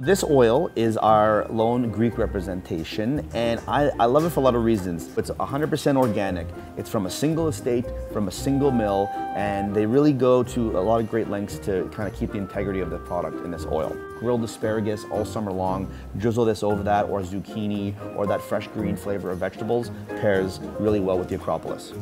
This oil is our lone Greek representation, and I, I love it for a lot of reasons. It's 100% organic. It's from a single estate, from a single mill, and they really go to a lot of great lengths to kind of keep the integrity of the product in this oil. Grilled asparagus all summer long, drizzle this over that, or zucchini, or that fresh green flavor of vegetables, pairs really well with the Acropolis.